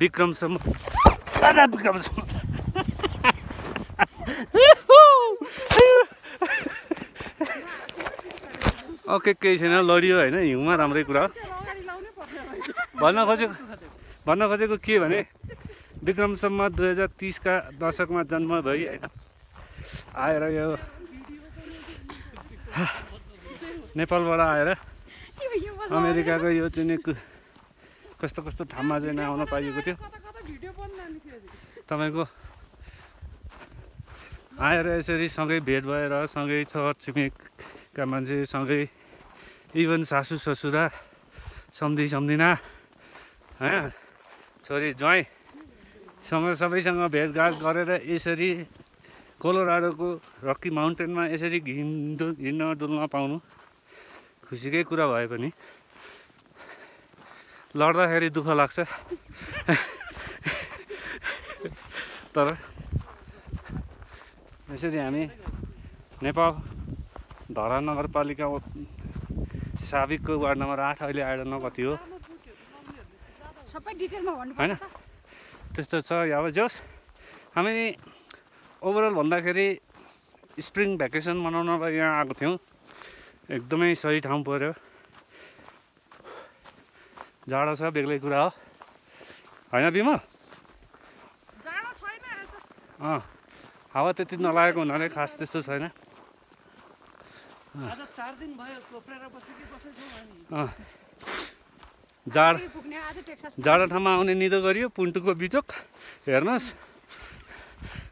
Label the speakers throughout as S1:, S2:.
S1: विक्रमसम्म। राजा विक्रमसम्म। Okay केही छैन लडियो होइन हिउँमा राम्रै कुरा भन्न खोजेको भन्न खोजेको के भने विक्रमसम्म दुई हजार तिसका दशकमा जन्म भई होइन आएर यो नेपालबाट आएर अमेरिकाको यो चाहिँ कस्तो कस्तो ठाउँमा चाहिँ नआउन पाइएको थियो। तपाईँको आएर यसरी सँगै भेट भएर सँगै छर छिमेकका मान्छे सँगै इभन सासु ससुरा सम्धि सम्धिना होइन छोरी ज्वाइँसँग सबैसँग भेटघाट गरेर यसरी कोलोराडोको रकी माउन्टेनमा यसरी हिँड्नु हिँड्न डुल्न पाउनु खुसीकै कुरा भए पनि लड्दाखेरि दुःख लाग्छ। तर यसरी हामी नेपाल धरा नगरपालिका साबिकको वार्ड नम्बर आठ अहिले आएर न कति हो? होइन? त्यस्तो छ अब जोस् हामी ओभरअल भन्दाखेरि स्प्रिङ भ्याकेसन मनाउनलाई यहाँ आएको थियौँ। एकदमै सही ठाउँ पऱ्यो। जाडो छ बेग्लै कुरा हो। होइन बिमल। अँ हावा त्यति नलागेको हुनाले खास त्यस्तो छैन।
S2: आज चार दिन भयो कोप्रेर बसेको बसेछौँ हामी।
S1: अँ जाड जाडो ठाउँमा आउने निदो गरियो पुन्टुको बिचोक। हेर्नुहोस्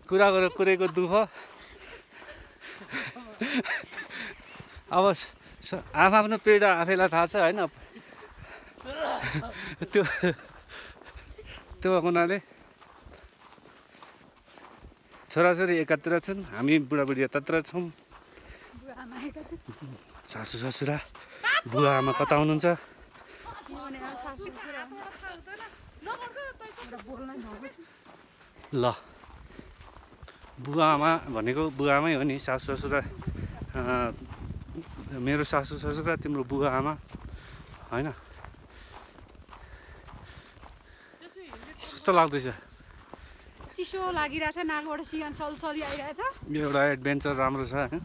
S1: कुरा गरेर कुरैको दुःख। अब आफआफ्नो पीडा आफैलाई थाहा छ होइन? त्यो त्यो भएको हुनाले छोराछोरी एकातिर छन् हामी बुढाबुढी यतातिर छौँ। सासु ससुरा बुवा आमा कता हुनुहुन्छ। ल बुवा आमा भनेको बुवा आमै हो नि सासु ससुरा मेरो सासु ससुरा तिम्रो बुवा आमा होइन कस्तो लाग्दैछ?
S3: चिसो लागिरहेछ नाकबाट सिगान सलसली आइरहेछ।
S1: यो एउटा एडभेन्चर राम्रो छ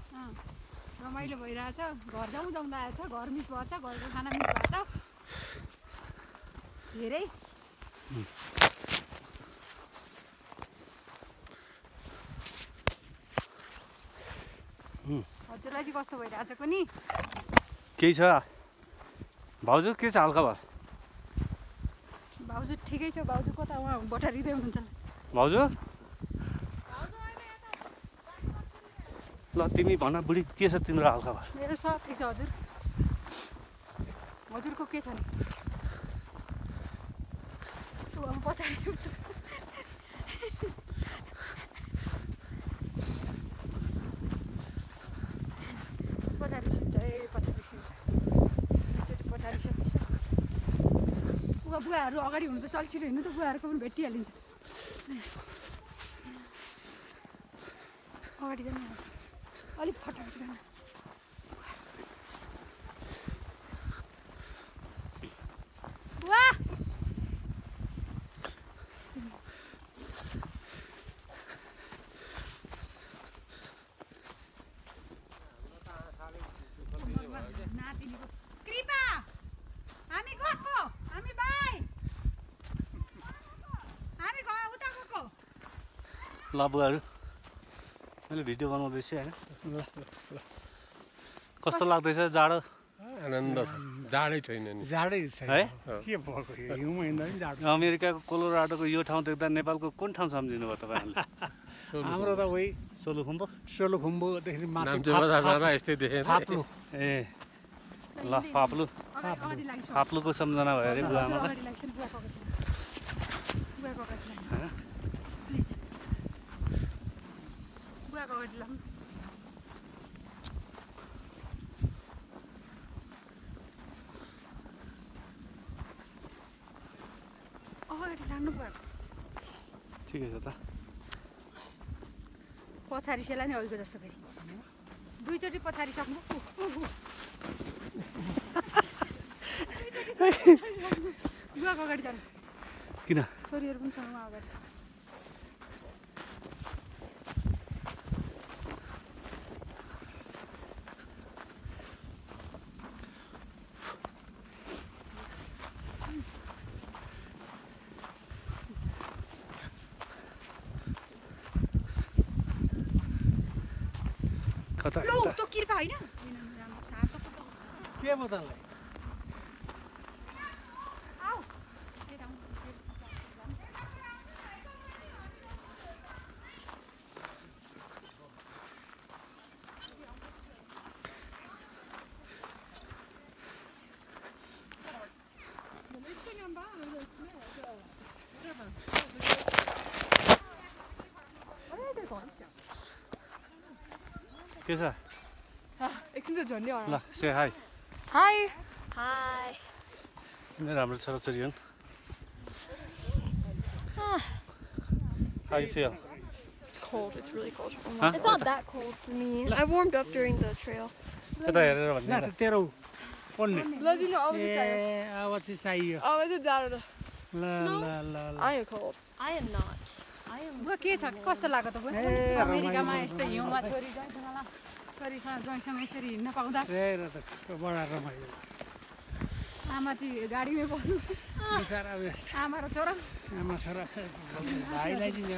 S3: रमाइलो भइरहेछ। घर जाउँ जाउँ लागेको छ घर मिस भएको छ घरको खाना मिस भएको छ धेरै हजुरलाई चाहिँ कस्तो भइरहेछ कुनि
S1: केही छ? भाउजू के छ हालखबर?
S3: भाउजू ठिकै छ भाउजू कता उहाँ बटारिँदै हुनुहुन्छ?
S1: भाउजू ल तिमी भन बुढी के छ तिम्रो हालखबर?
S3: मेरो सब ठिक छ हजुर। हजुरको के छ नि? पछाडि सिन्छ ए पछाडि सिन्छ एकचोटि पछाडि सकिन्छ उहाँ बुवाहरू अगाडि हुनु त चलचिरो हिँड्नु त बुवाहरूको पनि भेटिहालिन्छ अगाडि जानु अलिक फटाफट
S1: ल बुवाहरू मैले भिडियो बनाउँदैछु होइन कस्तो लाग्दैछ जाडो
S4: आनन्द छ जाडै छैन नि
S2: जाडै छैन
S1: है?
S2: के भएको
S1: अमेरिकाको कोलोराडोको यो ठाउँ देख्दा नेपालको कुन ठाउँ सम्झिनु भयो तपाईँहरूले
S2: हाम्रो त वही
S1: सोलुखुम्बु
S2: सोलुखुम्बुदेखि फाप्लु
S1: ए ल फाप्लु फाप्लुको सम्झना भयो अरे बुवा आमालाई
S3: अगाडि लाग्छ नि बुवाको अगाडि बुवाको अगाडि लाग्नु प्लिज
S1: ठिकै छ त।
S3: पछाडि सेला नि अघिको जस्तो फेरि। दुईचोटि पछाडि सक्नु। अगाडि जानु।
S1: किन?
S3: छोरीहरू पनि उहाँ अगाडि।
S1: कता
S3: लौ
S1: कता
S3: त्यो कृपा होइन होइन, राम्रो छ। हात त पो त-
S2: के बतालाई
S3: आऊ। त्यही त आऊ।
S1: के छ
S3: एकछिन चाहिँ झन्डै
S1: ल से हाई
S3: हाई.
S1: किन राम्रो छोराछोरी हुन् How you feel?
S5: Cold. It's really cold.
S1: Huh?
S5: It's not that cold for me. I warmed up during the trail.
S1: त
S2: त तेरो पढ्ने
S3: ल दिनु अब चाहिँ चाहियो
S2: ए अब चाहिँ चाहियो
S3: अब चाहिँ जाडो ल
S2: ल ल ल ल
S5: I am cold. I am not.
S3: के छ? कस्तो लाग्यो त अमेरिकामा यस्तो हिउँमा छोरी ज्वाइँसँग छोरीसँग ज्वाइँसँग यसरी हिँड्न पाउँदा
S2: बडा रमाइलो।
S3: आमा चाहिँ गाडीमै
S2: यस्तो
S3: आमा र छोरा।
S2: आमा छोरा भाइलाई चाहिँ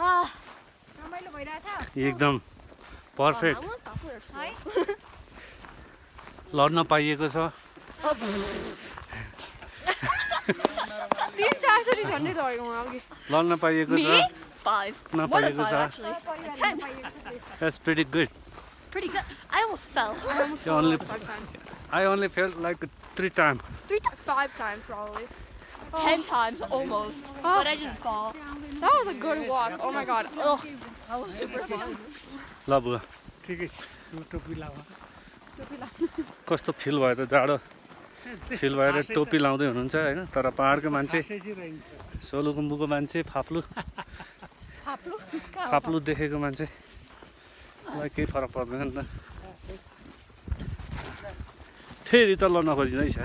S5: Ah.
S3: भइरहेछ
S1: एकदम
S5: Oh,
S1: पर्फेक्ट
S5: I.
S1: लड्न पाइएको छ लड्न पाइएको
S5: Me?
S1: छ नपाइएको छ। That's pretty good.
S5: Pretty good. I almost fell.
S1: You only, I only felt like three times.
S5: Three times.
S3: Five times probably.
S5: Ten times almost. But I didn't fall.
S3: That was a good walk. Oh my god. Ugh.
S5: That was super fun.
S1: ल बुवा
S2: ठिकै छ लु टोपी लाऊ
S1: कस्तो feel भयो त जाडो फिल भएर टोपी लाउँदै हुनुहुन्छ होइन तर पाहाडको मान्छे सोलुकुम्बुको मान्छे फाप्लु
S3: फाप्लु
S1: फाप्लु देखेको मान्छे मलाई केही फरक पर्दैन नि त फेरि त लड्न खोजिँदैछ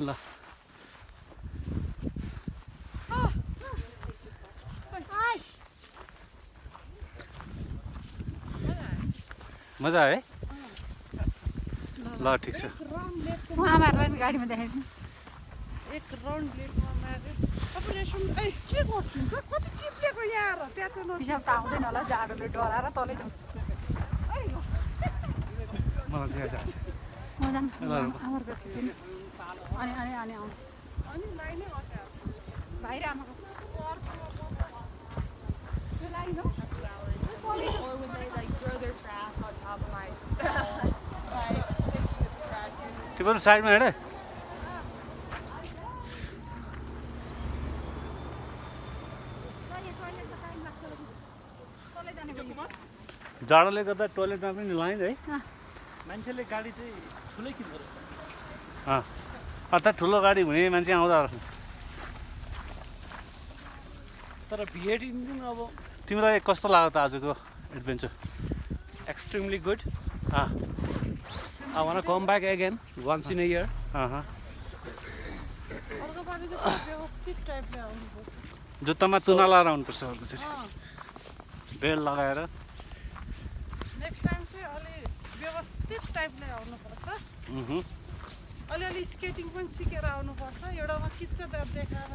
S1: ल। मजा है? ल ठिक छ।
S3: गाडीमा देखाइदिनु
S2: एक राउन्ड के गर्छु
S3: पिसाब त आउँदैन होला जाडोले डराएर तलै जाउँ
S1: मलाई चाहिँ याद आएछ
S3: म जानु
S1: ल, ल।
S3: आमाहरूको खिच्दिनु अनि अनि अनि आउँछ भाइ र आमाको त्यो.
S1: तिम्रो साइडमा हेर। जाडोले गर्दा टोइलेटमा पनि लाइन है।
S2: मान्छेले गाडी चाहिँ ठुलै किन्दो रहेछ
S1: अर्थात् ठुलो गाडी हुने मान्छे आउँदा रहेछ।
S2: तर भिएड इन्जिन अब
S1: तिमीलाई कस्तो लाग्यो त आजको
S2: adventure extremely good I want come back again once
S1: in year.
S2: अर्को चाहिँ
S1: जुत्तामा तुना लगाएर आउनुपर्छ अर्कोचोटि बेल्ट लगाएर
S2: नेक्स्ट टाइम चाहिँ अलि व्यवस्थित टाइपले आउनुपर्छ।
S1: उहुँ।
S2: अलिअलि स्केटिङ पनि सिकेर आउनुपर्छ। एउटामा किच्च देखाएर।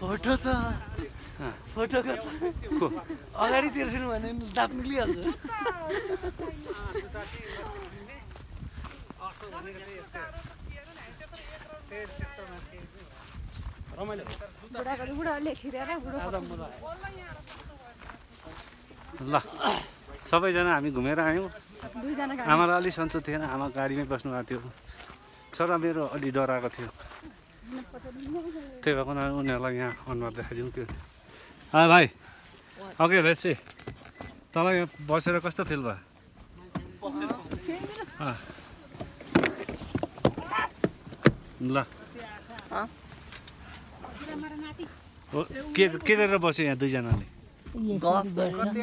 S6: फोटो त
S1: को
S6: अगाडि तिर्सिनु भने दाँत निक्लिहाल्छ।
S1: ल सबैजना हामी घुमेर आयौँ। आमालाई अलिक सन्चो थिएन आमा गाडीमै बस्नु भएको थियो। छोरा मेरो अलि डराएको थियो। त्यही भएको उनीहरूलाई यहाँ अनुहार देखाइदिउँ त्यो हा भाइ ओके लेट्स से तँलाई यहाँ बसेर कस्तो फिल भयो? अँ। ल। हो, के के गरेर बस्यो यहाँ दुईजनाले?
S6: गफ गरेर।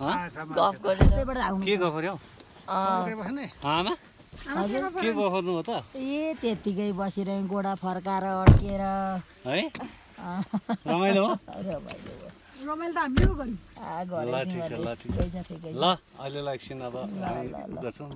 S1: हँ? आमा? के हो त?
S7: ए त्यत्तिकै बसिरह्यो गोडा फर्काएर अड्केर।
S1: है? रमाइलो हो? ल
S7: गरेँ
S1: ठिक छ ल। ठिक छ। अहिलेलाई एकछिन अब हामी गर्छौँ